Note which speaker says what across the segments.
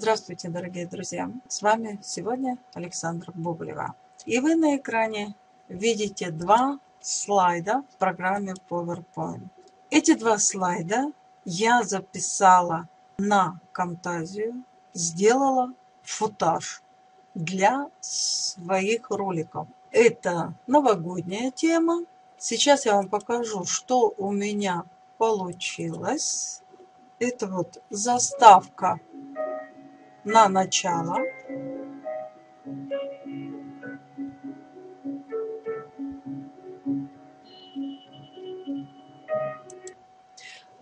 Speaker 1: Здравствуйте, дорогие друзья! С вами сегодня Александра Бублева. И вы на экране видите два слайда в программе PowerPoint. Эти два слайда я записала на Камтазию, сделала футаж для своих роликов. Это новогодняя тема. Сейчас я вам покажу, что у меня получилось. Это вот заставка на начало.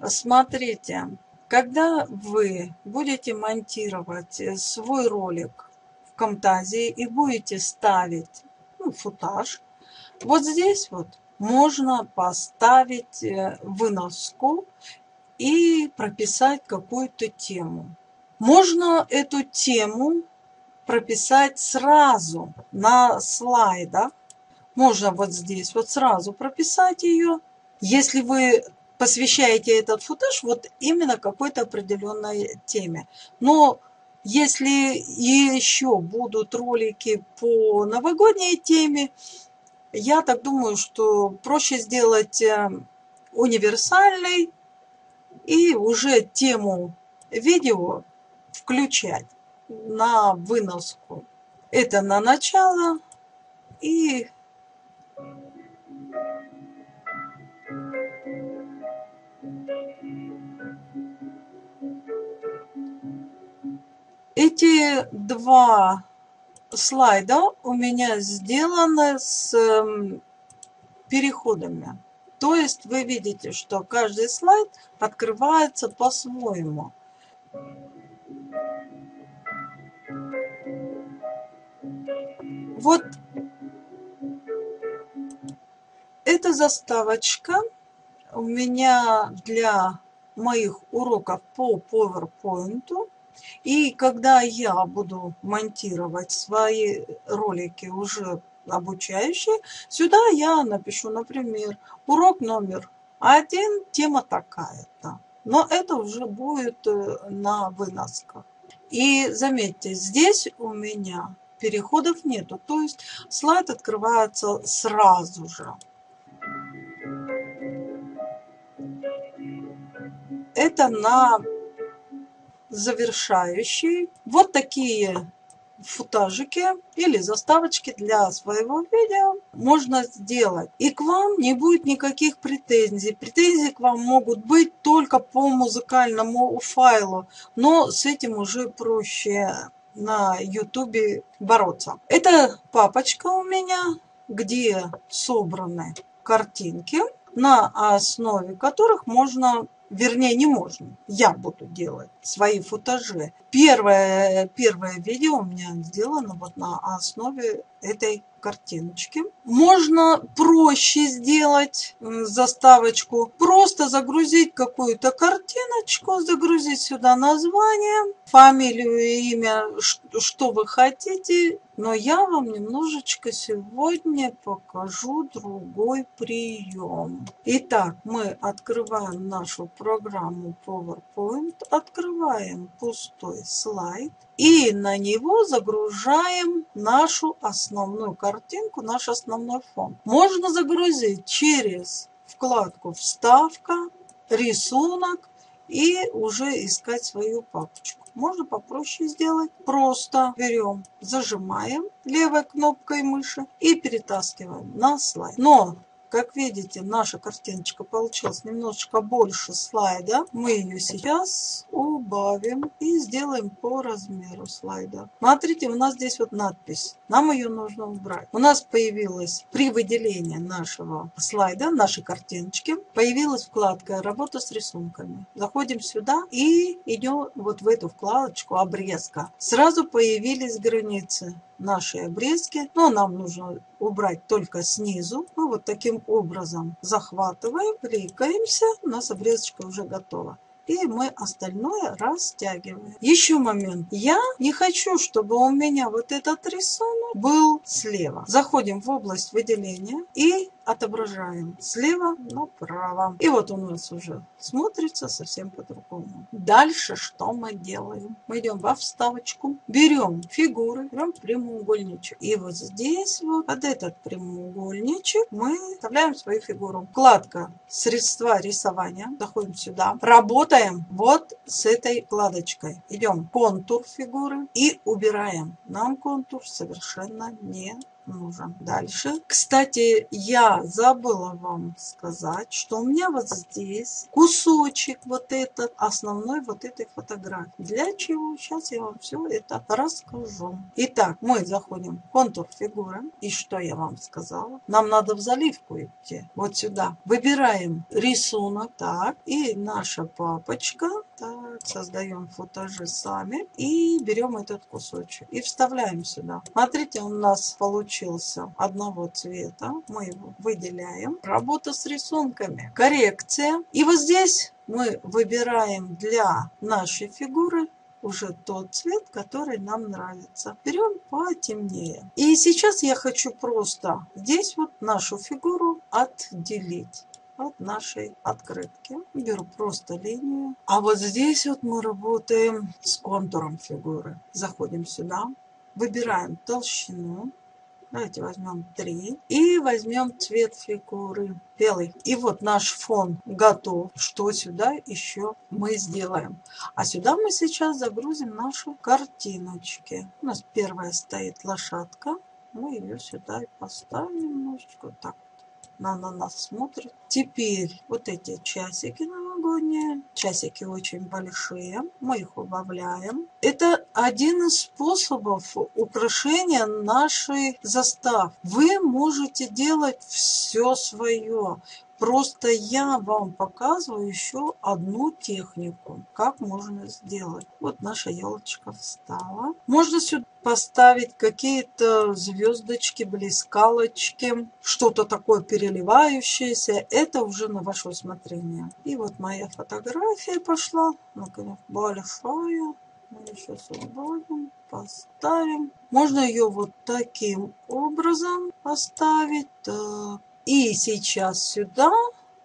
Speaker 1: Смотрите, когда вы будете монтировать свой ролик в Камтазии и будете ставить ну, футаж, вот здесь вот можно поставить э, выноску и прописать какую-то тему. Можно эту тему прописать сразу на слайдах. Можно вот здесь вот сразу прописать ее. Если вы посвящаете этот футаж вот именно какой-то определенной теме. Но если еще будут ролики по новогодней теме, я так думаю, что проще сделать э, универсальный и уже тему видео включать на выноску. Это на начало и эти два слайда у меня сделаны с эм, переходами. То есть вы видите, что каждый слайд открывается по-своему. Вот эта заставочка у меня для моих уроков по PowerPoint. И когда я буду монтировать свои ролики уже обучающие, сюда я напишу, например, урок номер один, тема такая-то. Но это уже будет э, на выносках. И заметьте, здесь у меня переходов нету. То есть слайд открывается сразу же. Это на завершающий. Вот такие футажики или заставочки для своего видео можно сделать. И к вам не будет никаких претензий. Претензии к вам могут быть только по музыкальному файлу, но с этим уже проще на ютубе бороться. Это папочка у меня, где собраны картинки, на основе которых можно вернее не можно, я буду делать свои футажи. Первое, первое видео у меня сделано вот на основе этой картиночки. Можно проще сделать заставочку, просто загрузить какую-то картиночку, загрузить сюда название, фамилию, имя, что вы хотите. Но я вам немножечко сегодня покажу другой прием. Итак, мы открываем нашу программу PowerPoint, открываем пустой слайд и на него загружаем нашу основную картинку, наш основной фон. Можно загрузить через вкладку «Вставка», «Рисунок» и уже искать свою папочку. Можно попроще сделать. Просто берем, зажимаем левой кнопкой мыши и перетаскиваем на слайд. Но как видите, наша картиночка получилась немножечко больше слайда. Мы ее сейчас убавим и сделаем по размеру слайда. Смотрите, у нас здесь вот надпись. Нам ее нужно убрать. У нас появилась при выделении нашего слайда, нашей картиночки, появилась вкладка «Работа с рисунками». Заходим сюда и идем вот в эту вкладочку «Обрезка». Сразу появились границы наши обрезки, но нам нужно убрать только снизу. Мы вот таким образом захватываем, кликаемся, у нас обрезочка уже готова и мы остальное растягиваем. Еще момент. Я не хочу, чтобы у меня вот этот рисунок был слева. Заходим в область выделения и отображаем слева направо. И вот у нас уже смотрится совсем по-другому. Дальше что мы делаем? Мы идем во вставочку, берем фигуры, берем прямоугольничек. И вот здесь вот под этот прямоугольничек мы вставляем свою фигуру. Вкладка «Средства рисования». Заходим сюда. Работаем вот с этой вкладочкой. Идем контур фигуры и убираем. Нам контур совершенно не нужен. Дальше. Кстати, я забыла вам сказать, что у меня вот здесь кусочек вот этот, основной вот этой фотографии. Для чего? Сейчас я вам все это расскажу. Итак, мы заходим в контур фигуры. И что я вам сказала? Нам надо в заливку идти. Вот сюда. Выбираем рисунок. Так. И наша папочка. Так. Создаем футажи сами. И берем этот кусочек. И вставляем сюда. Смотрите, у нас получился одного цвета. Мы его выделяем. Работа с рисунками. Коррекция. И вот здесь мы выбираем для нашей фигуры уже тот цвет, который нам нравится. Берем потемнее. И сейчас я хочу просто здесь вот нашу фигуру отделить от нашей открытки. Беру просто линию. А вот здесь вот мы работаем с контуром фигуры. Заходим сюда, выбираем толщину, Давайте возьмем 3. И возьмем цвет фигуры белый. И вот наш фон готов. Что сюда еще мы сделаем? А сюда мы сейчас загрузим наши картиночки. У нас первая стоит лошадка. Мы ее сюда и поставим немножечко так она на нас смотрит. Теперь вот эти часики новогодние, часики очень большие, мы их убавляем. Это один из способов украшения нашей заставки. Вы можете делать все свое. Просто я вам показываю еще одну технику, как можно сделать. Вот наша елочка встала. Можно сюда поставить какие-то звездочки, блескалочки, что-то такое переливающееся. Это уже на ваше усмотрение. И вот моя фотография пошла. Ну-ка, большая. Мы сейчас убавим, поставим. Можно ее вот таким образом поставить. Так. И сейчас сюда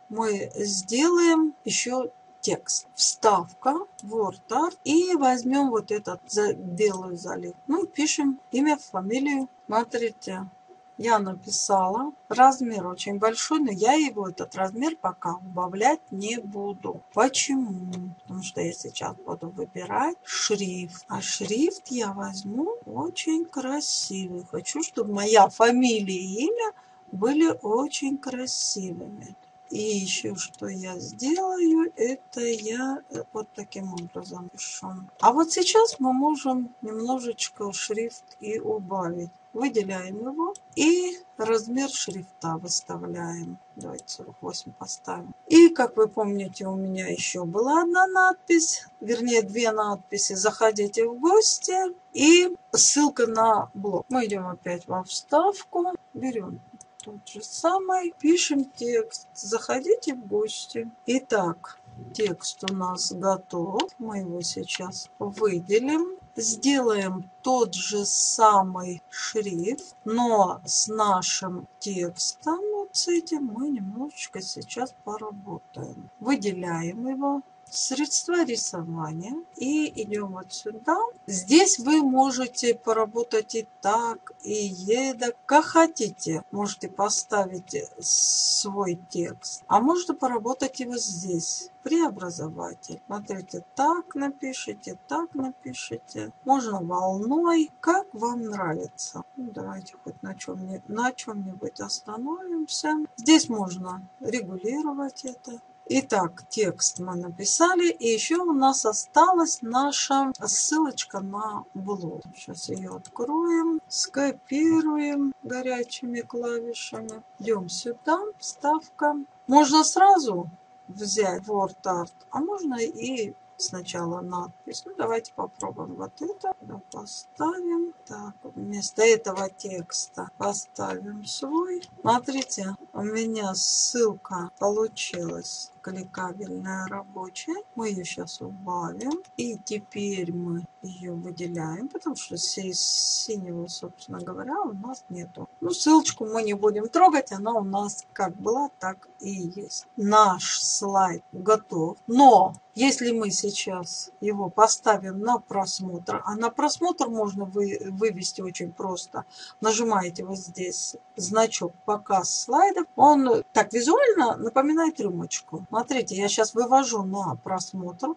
Speaker 1: мы сделаем еще текст. Вставка, WordArt. И возьмем вот этот за белую залив. Ну, пишем имя, фамилию. Смотрите, я написала. Размер очень большой, но я его, этот размер, пока убавлять не буду. Почему? Потому что я сейчас буду выбирать шрифт. А шрифт я возьму очень красивый. Хочу, чтобы моя фамилия и имя были очень красивыми. И еще что я сделаю, это я э, вот таким образом пишу. А вот сейчас мы можем немножечко шрифт и убавить. Выделяем его и размер шрифта выставляем. Давайте 48 поставим. И, как вы помните, у меня еще была одна надпись, вернее, две надписи. Заходите в гости и ссылка на блог. Мы идем опять во вставку, берем тот же самый. Пишем текст. Заходите в гости. Итак, текст у нас готов. Мы его сейчас выделим. Сделаем тот же самый шрифт, но с нашим текстом, вот с этим мы немножечко сейчас поработаем. Выделяем его средства рисования и идем вот сюда. Здесь вы можете поработать и так, и едок, как хотите. Можете поставить свой текст, а можно поработать и вот здесь. Преобразователь. Смотрите, так напишите, так напишите. Можно волной, как вам нравится. Ну, давайте хоть на чем-нибудь на чем остановимся. Здесь можно регулировать это. Итак, текст мы написали. И еще у нас осталась наша ссылочка на блог. Сейчас ее откроем, скопируем горячими клавишами. Идем сюда, вставка. Можно сразу взять WordArt, а можно и сначала надпись. Ну, давайте попробуем вот это. Да, поставим. Так, вместо этого текста поставим свой. Смотрите, у меня ссылка получилась кликабельная рабочая. Мы ее сейчас убавим. И теперь мы ее выделяем, потому что синего, собственно говоря, у нас нету. Ну, ссылочку мы не будем трогать, она у нас как была, так и есть. Наш слайд готов, но если мы сейчас его поставим на просмотр, а на просмотр можно вы, вывести очень просто. Нажимаете вот здесь значок показ слайдов. Он так визуально напоминает рюмочку. Смотрите, я сейчас вывожу на просмотр.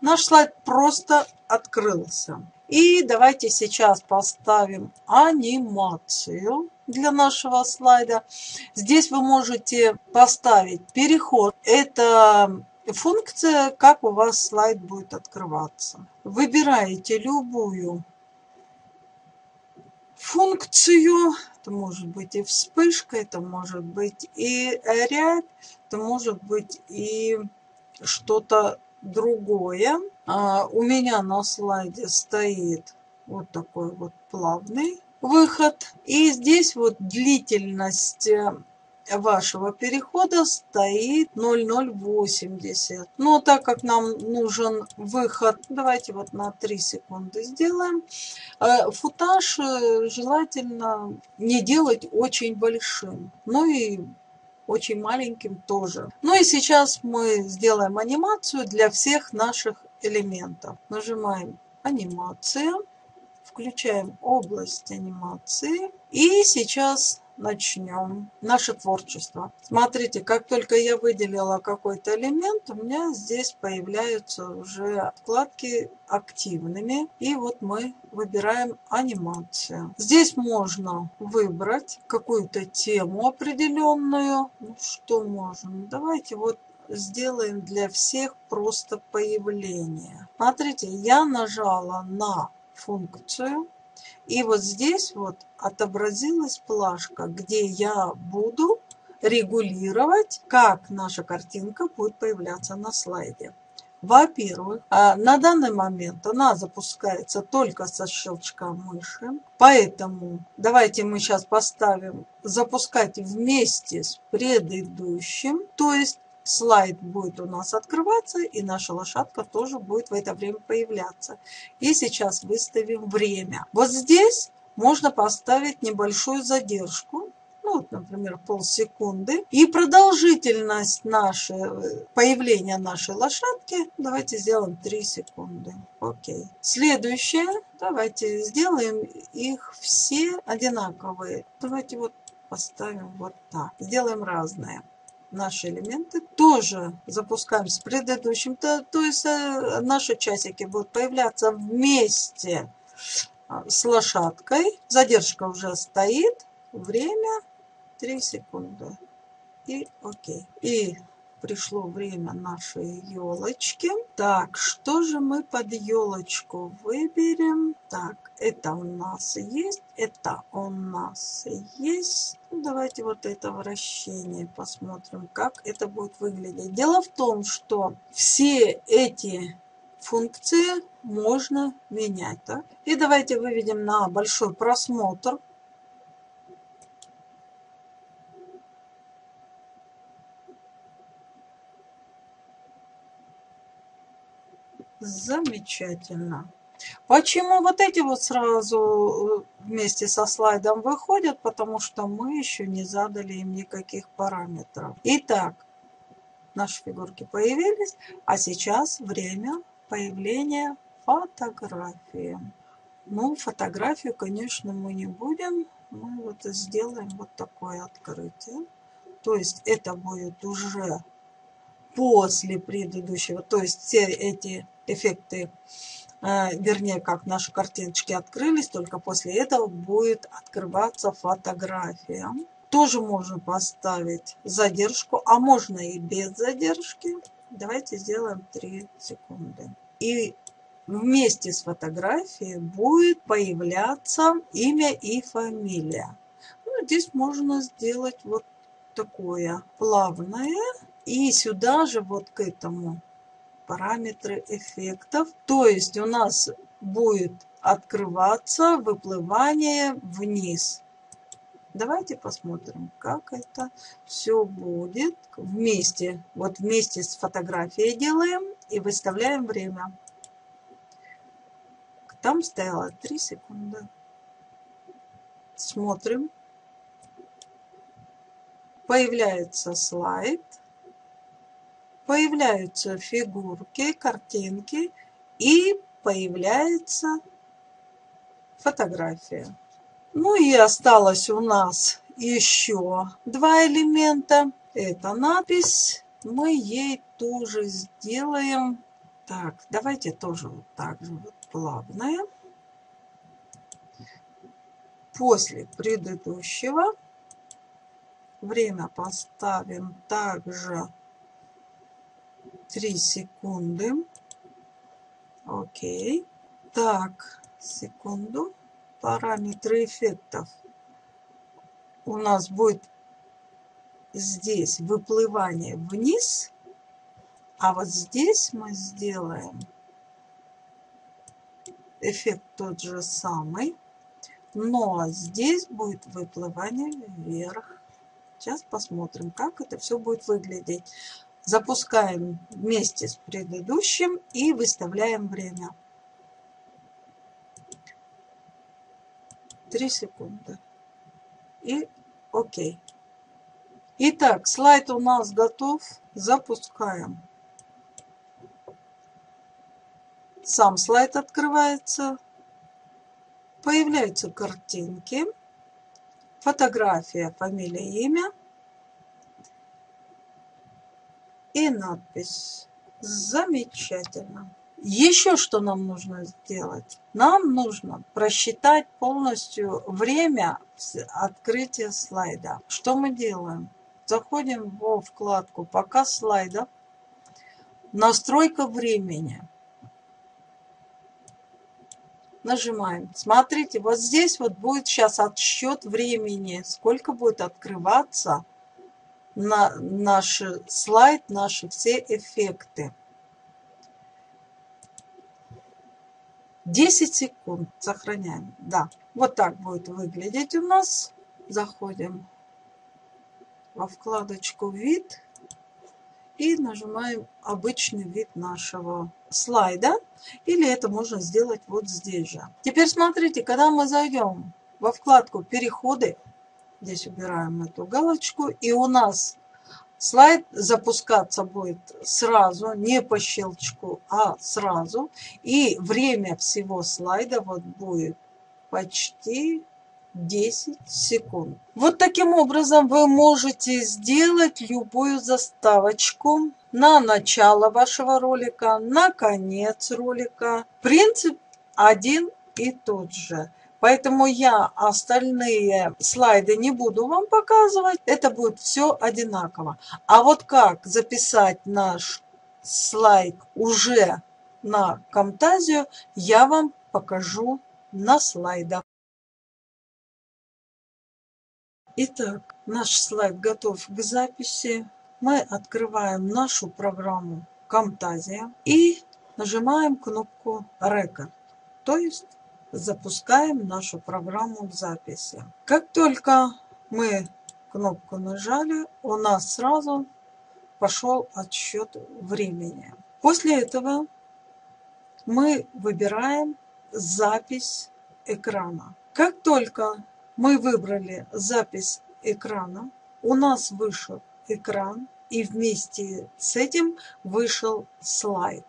Speaker 1: Наш слайд просто открылся. И давайте сейчас поставим анимацию для нашего слайда. Здесь вы можете поставить переход. Это функция, как у вас слайд будет открываться. Выбираете любую функцию. Это может быть и вспышка, это может быть и рябь, это может быть и что-то другое. А у меня на слайде стоит вот такой вот плавный выход. И здесь вот длительность э, вашего перехода стоит 0,080. Но так как нам нужен выход, давайте вот на 3 секунды сделаем. Э, футаж э, желательно не делать очень большим. Ну и очень маленьким тоже. Ну и сейчас мы сделаем анимацию для всех наших элементов. Нажимаем анимация, включаем область анимации и сейчас начнем наше творчество. Смотрите, как только я выделила какой-то элемент, у меня здесь появляются уже вкладки активными. И вот мы выбираем анимацию. Здесь можно выбрать какую-то тему определенную. Ну, что можем? Давайте вот сделаем для всех просто появление. Смотрите, я нажала на функцию и вот здесь вот отобразилась плашка, где я буду регулировать, как наша картинка будет появляться на слайде. Во-первых, а, на данный момент она запускается только со щелчка мыши, поэтому давайте мы сейчас поставим запускать вместе с предыдущим, то есть слайд будет у нас открываться, и наша лошадка тоже будет в это время появляться. И сейчас выставим время. Вот здесь можно поставить небольшую задержку, ну, вот, например, полсекунды. И продолжительность нашей, появления нашей лошадки, давайте сделаем 3 секунды. Окей. Следующее, давайте сделаем их все одинаковые. Давайте вот поставим вот так. Сделаем разные наши элементы тоже запускаем с предыдущим. То, то есть э, наши часики будут появляться вместе а, с лошадкой. Задержка уже стоит. Время 3 секунды. И окей. И пришло время нашей елочки. Так, что же мы под елочку выберем? Так, это у нас есть, это у нас есть. Ну, давайте вот это вращение посмотрим, как это будет выглядеть. Дело в том, что все эти функции можно менять. Так? И давайте выведем на большой просмотр. Замечательно. Почему вот эти вот сразу э, вместе со слайдом выходят? Потому что мы еще не задали им никаких параметров. Итак, наши фигурки появились, а сейчас время появления фотографии. Ну, фотографию, конечно, мы не будем. Мы вот сделаем вот такое открытие. То есть это будет уже после предыдущего. То есть все эти эффекты а, вернее, как наши картиночки открылись, только после этого будет открываться фотография. Тоже можно поставить задержку, а можно и без задержки. Давайте сделаем 3 секунды. И вместе с фотографией будет появляться имя и фамилия. Ну, здесь можно сделать вот такое плавное. И сюда же вот к этому параметры эффектов. То есть у нас будет открываться выплывание вниз. Давайте посмотрим, как это все будет вместе. Вот вместе с фотографией делаем и выставляем время. Там стояло 3 секунды. Смотрим. Появляется слайд. Появляются фигурки, картинки. И появляется фотография. Ну и осталось у нас еще два элемента. Это надпись. Мы ей тоже сделаем. Так, давайте тоже вот так же вот плавное. После предыдущего время поставим также 3 секунды. Окей. Так, секунду. Параметры эффектов. У нас будет здесь выплывание вниз, а вот здесь мы сделаем эффект тот же самый, но здесь будет выплывание вверх. Сейчас посмотрим, как это все будет выглядеть. Запускаем вместе с предыдущим и выставляем время. 3 секунды. И окей. Итак, слайд у нас готов. Запускаем. Сам слайд открывается. Появляются картинки. Фотография, фамилия, имя. И надпись. Замечательно. Еще что нам нужно сделать? Нам нужно просчитать полностью время открытия слайда. Что мы делаем? Заходим во вкладку «Показ слайдов», «Настройка времени». Нажимаем. Смотрите, вот здесь вот будет сейчас отсчет времени, сколько будет открываться – на наш слайд, наши все эффекты. 10 секунд сохраняем. Да, вот так будет выглядеть у нас. Заходим во вкладочку «Вид» и нажимаем обычный вид нашего слайда. Или это можно сделать вот здесь же. Теперь смотрите, когда мы зайдем во вкладку «Переходы», Здесь убираем эту галочку. И у нас слайд запускаться будет сразу, не по щелчку, а сразу. И время всего слайда вот будет почти 10 секунд. Вот таким образом вы можете сделать любую заставочку на начало вашего ролика, на конец ролика. Принцип один и тот же. Поэтому я остальные слайды не буду вам показывать. Это будет все одинаково. А вот как записать наш слайд уже на Камтазию, я вам покажу на слайдах. Итак, наш слайд готов к записи. Мы открываем нашу программу Камтазия и нажимаем кнопку Record, то есть запускаем нашу программу записи. Как только мы кнопку нажали, у нас сразу пошел отсчет времени. После этого мы выбираем запись экрана. Как только мы выбрали запись экрана, у нас вышел экран и вместе с этим вышел слайд.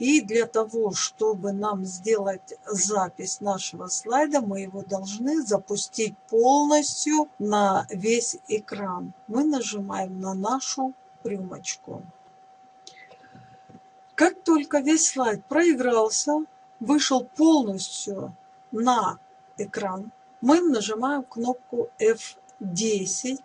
Speaker 1: И для того, чтобы нам сделать запись нашего слайда, мы его должны запустить полностью на весь экран. Мы нажимаем на нашу рюмочку. Как только весь слайд проигрался, вышел полностью на экран, мы нажимаем кнопку F10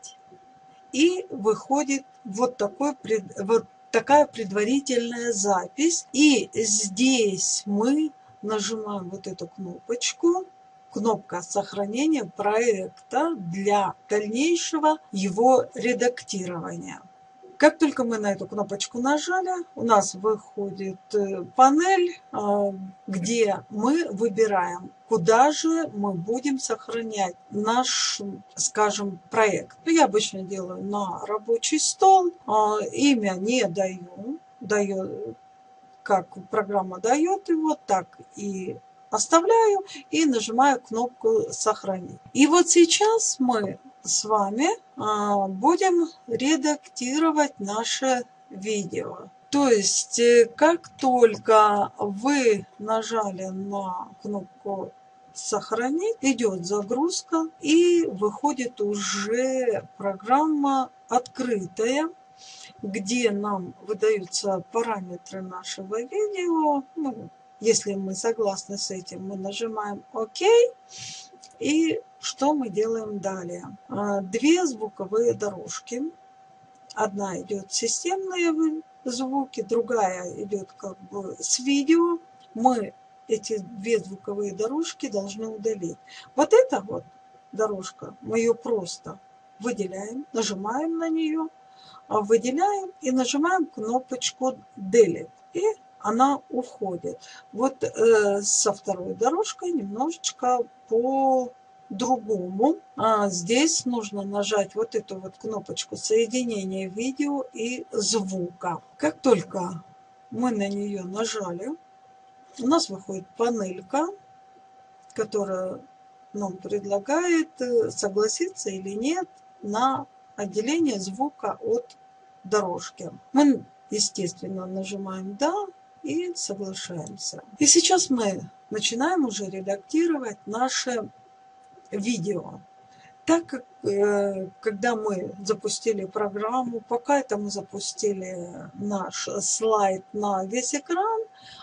Speaker 1: и выходит вот такой вот такая предварительная запись. И здесь мы нажимаем вот эту кнопочку, кнопка сохранения проекта для дальнейшего его редактирования. Как только мы на эту кнопочку нажали, у нас выходит э, панель, а, где мы выбираем, куда же мы будем сохранять наш, скажем, проект. Ну, я обычно делаю на рабочий стол, а, имя не даю, даю, как программа дает его, так и оставляю и нажимаю кнопку «Сохранить». И вот сейчас мы с вами а, будем редактировать наше видео. То есть, э, как только вы нажали на кнопку «Сохранить», идет загрузка и выходит уже программа открытая, где нам выдаются параметры нашего видео. Ну, если мы согласны с этим, мы нажимаем «Ок». И что мы делаем далее? А, две звуковые дорожки. Одна идет системные звуки, другая идет как бы с видео. Мы эти две звуковые дорожки должны удалить. Вот эта вот дорожка, мы ее просто выделяем, нажимаем на нее, а, выделяем и нажимаем кнопочку Delete. И она уходит. Вот э, со второй дорожкой немножечко по другому. А здесь нужно нажать вот эту вот кнопочку соединения видео и звука. Как только мы на нее нажали, у нас выходит панелька, которая нам предлагает э, согласиться или нет на отделение звука от дорожки. Мы, естественно, нажимаем «Да», и соглашаемся. И сейчас мы начинаем уже редактировать наше видео. Так как, э, когда мы запустили программу, пока это мы запустили наш слайд на весь экран,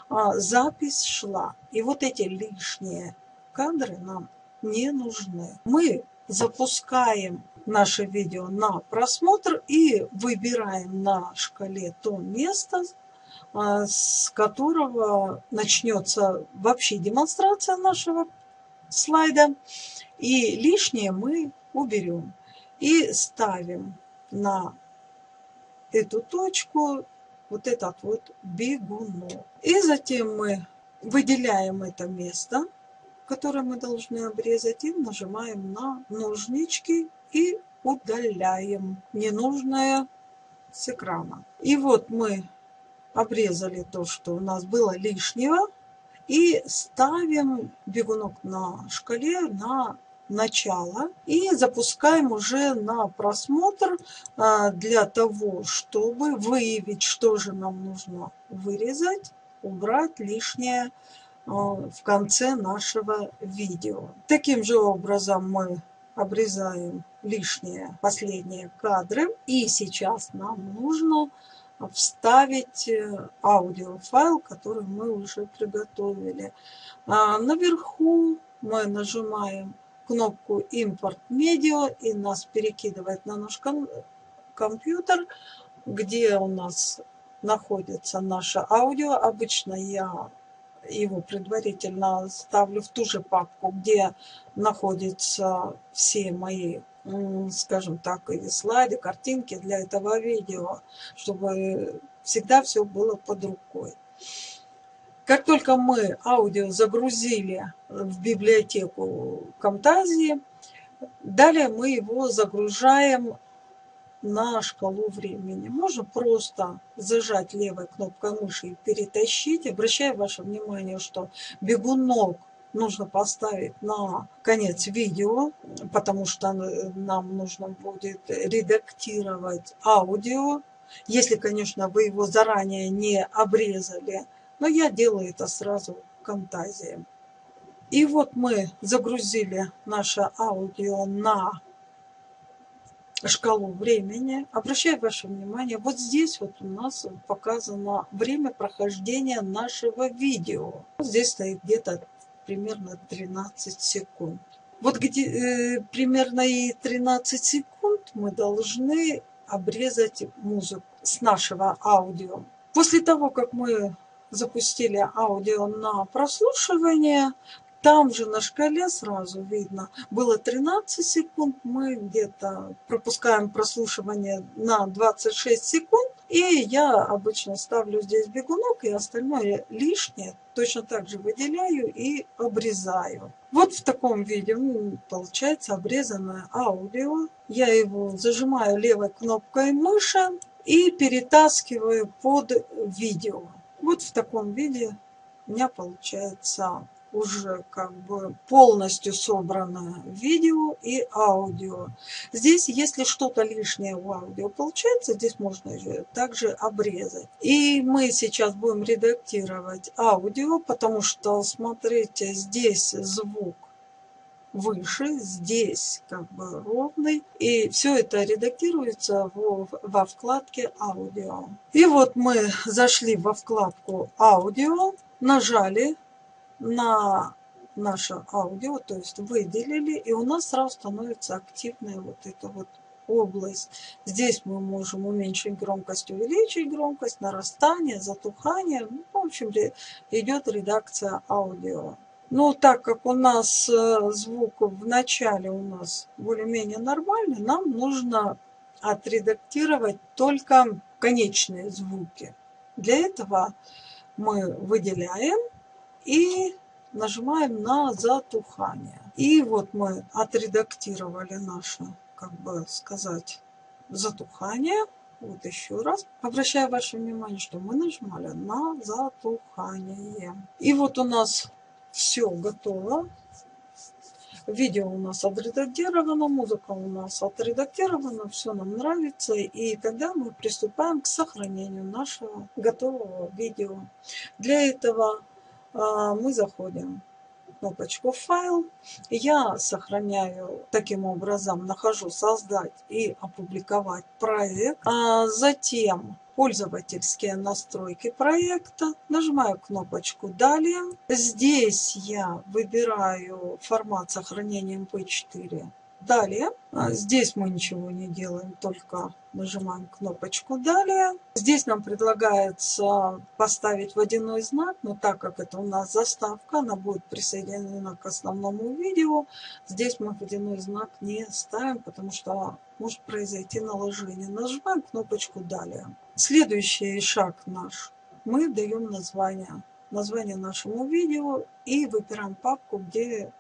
Speaker 1: а, запись шла. И вот эти лишние кадры нам не нужны. Мы запускаем наше видео на просмотр и выбираем на шкале то место, а, с которого начнется вообще демонстрация нашего слайда. И лишнее мы уберем. И ставим на эту точку вот этот вот бегунок. И затем мы выделяем это место, которое мы должны обрезать, и нажимаем на ножнички и удаляем ненужное с экрана. И вот мы обрезали то, что у нас было лишнего, и ставим бегунок на шкале на начало и запускаем уже на просмотр а, для того, чтобы выявить, что же нам нужно вырезать, убрать лишнее а, в конце нашего видео. Таким же образом мы обрезаем лишние последние кадры. И сейчас нам нужно вставить э, аудиофайл, который мы уже приготовили. А наверху мы нажимаем кнопку «Импорт медиа» и нас перекидывает на наш компьютер, где у нас находится наше аудио. Обычно я его предварительно ставлю в ту же папку, где находятся все мои скажем так, и слайды, картинки для этого видео, чтобы всегда все было под рукой. Как только мы аудио загрузили в библиотеку Камтазии, далее мы его загружаем на шкалу времени. Можно просто зажать левой кнопкой мыши и перетащить. Обращаю ваше внимание, что бегунок нужно поставить на конец видео, потому что нам нужно будет редактировать аудио, если, конечно, вы его заранее не обрезали. Но я делаю это сразу Camtasia. И вот мы загрузили наше аудио на шкалу времени. Обращаю ваше внимание, вот здесь вот у нас показано время прохождения нашего видео. Здесь стоит где-то примерно 13 секунд. Вот где э, примерно и 13 секунд мы должны обрезать музыку с нашего аудио. После того, как мы запустили аудио на прослушивание, там же на шкале сразу видно, было 13 секунд, мы где-то пропускаем прослушивание на 26 секунд, и я обычно ставлю здесь бегунок, и остальное лишнее точно так же выделяю и обрезаю. Вот в таком виде получается обрезанное аудио. Я его зажимаю левой кнопкой мыши и перетаскиваю под видео. Вот в таком виде у меня получается уже как бы полностью собранное видео и аудио. Здесь, если что-то лишнее в аудио получается, здесь можно также обрезать. И мы сейчас будем редактировать аудио, потому что, смотрите, здесь звук выше, здесь как бы ровный. И все это редактируется во, во вкладке аудио. И вот мы зашли во вкладку аудио, нажали на наше аудио, то есть выделили, и у нас сразу становится активная вот эта вот область. Здесь мы можем уменьшить громкость, увеличить громкость, нарастание, затухание. Ну, в общем, идет редакция аудио. Но так как у нас э, звук в начале у нас более-менее нормальный, нам нужно отредактировать только конечные звуки. Для этого мы выделяем и нажимаем на затухание. И вот мы отредактировали наше, как бы сказать, затухание. Вот еще раз. Обращаю ваше внимание, что мы нажимали на затухание. И вот у нас все готово. Видео у нас отредактировано, музыка у нас отредактирована, все нам нравится. И тогда мы приступаем к сохранению нашего готового видео. Для этого а, мы заходим кнопочку «Файл». Я сохраняю таким образом, нахожу «Создать» и «Опубликовать проект». А затем пользовательские настройки проекта. Нажимаю кнопочку «Далее». Здесь я выбираю формат сохранения MP4 Далее, а, здесь мы ничего не делаем, только нажимаем кнопочку «Далее». Здесь нам предлагается поставить водяной знак, но так как это у нас заставка, она будет присоединена к основному видео. Здесь мы водяной знак не ставим, потому что может произойти наложение. Нажимаем кнопочку «Далее». Следующий шаг наш. Мы даем название, название нашему видео и выбираем папку, где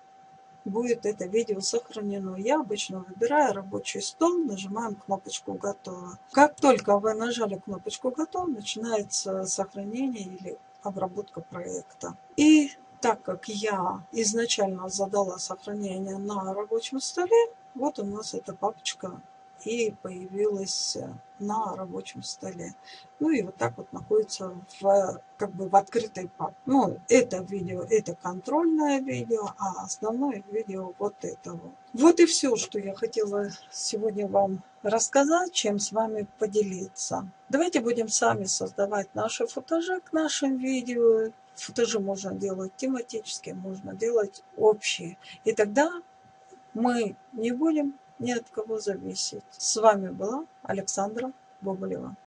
Speaker 1: будет это видео сохранено. Я обычно выбираю рабочий стол, нажимаем кнопочку «Готово». Как только вы нажали кнопочку «Готово», начинается сохранение или обработка проекта. И так как я изначально задала сохранение на рабочем столе, вот у нас эта папочка и появилась на рабочем столе. Ну и вот так вот находится в, как бы в открытой папке. Ну, это видео, это контрольное видео, а основное видео вот это вот. Вот и все, что я хотела сегодня вам рассказать, чем с вами поделиться. Давайте будем сами создавать наши футажи к нашим видео. Футажи можно делать тематические, можно делать общие. И тогда мы не будем ни от кого зависеть. С вами была Александра Боболева.